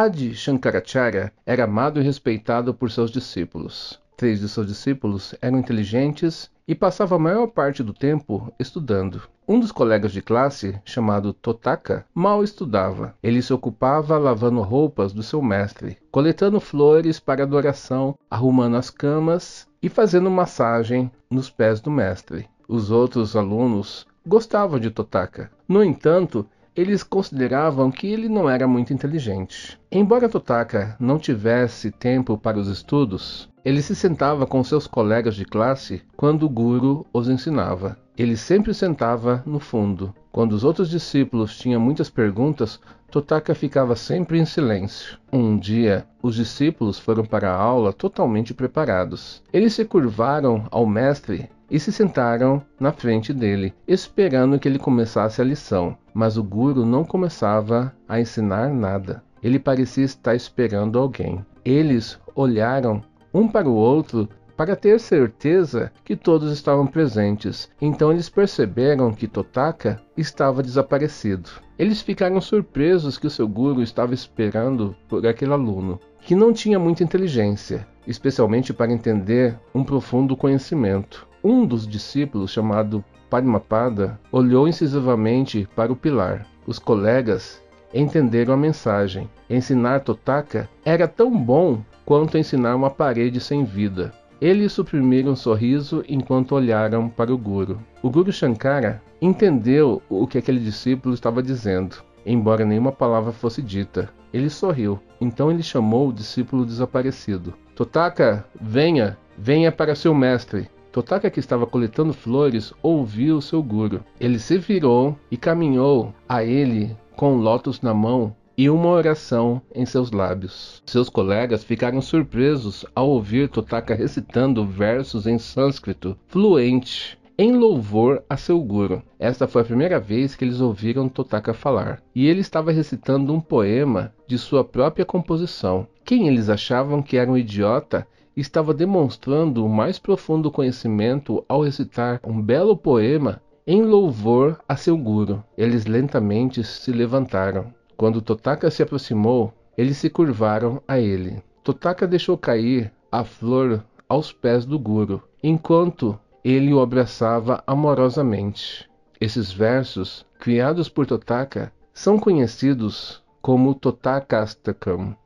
Adi Shankaracharya era amado e respeitado por seus discípulos. Três de seus discípulos eram inteligentes e passavam a maior parte do tempo estudando. Um dos colegas de classe, chamado Totaka, mal estudava. Ele se ocupava lavando roupas do seu mestre, coletando flores para adoração, arrumando as camas e fazendo massagem nos pés do mestre. Os outros alunos gostavam de Totaka. No entanto, eles consideravam que ele não era muito inteligente. Embora Totaka não tivesse tempo para os estudos, ele se sentava com seus colegas de classe quando o guru os ensinava. Ele sempre sentava no fundo. Quando os outros discípulos tinham muitas perguntas, Totaka ficava sempre em silêncio. Um dia, os discípulos foram para a aula totalmente preparados. Eles se curvaram ao mestre e se sentaram na frente dele, esperando que ele começasse a lição. Mas o guru não começava a ensinar nada. Ele parecia estar esperando alguém. Eles olharam um para o outro para ter certeza que todos estavam presentes. Então eles perceberam que Totaka estava desaparecido. Eles ficaram surpresos que o seu guru estava esperando por aquele aluno, que não tinha muita inteligência, especialmente para entender um profundo conhecimento. Um dos discípulos, chamado Padmapada, olhou incisivamente para o pilar. Os colegas entenderam a mensagem. Ensinar Totaka era tão bom quanto ensinar uma parede sem vida. Eles suprimiram um sorriso enquanto olharam para o Guru. O Guru Shankara entendeu o que aquele discípulo estava dizendo, embora nenhuma palavra fosse dita. Ele sorriu, então ele chamou o discípulo desaparecido. Totaka, venha, venha para seu mestre. Totaka, que estava coletando flores, ouviu seu guru. Ele se virou e caminhou a ele com um lótus na mão e uma oração em seus lábios. Seus colegas ficaram surpresos ao ouvir Totaka recitando versos em sânscrito fluente em louvor a seu guru. Esta foi a primeira vez que eles ouviram Totaka falar, e ele estava recitando um poema de sua própria composição. Quem eles achavam que era um idiota estava demonstrando o mais profundo conhecimento ao recitar um belo poema em louvor a seu guru. Eles lentamente se levantaram. Quando Totaka se aproximou, eles se curvaram a ele. Totaka deixou cair a flor aos pés do guru, enquanto ele o abraçava amorosamente. Esses versos, criados por Totaka, são conhecidos como Totakastakam.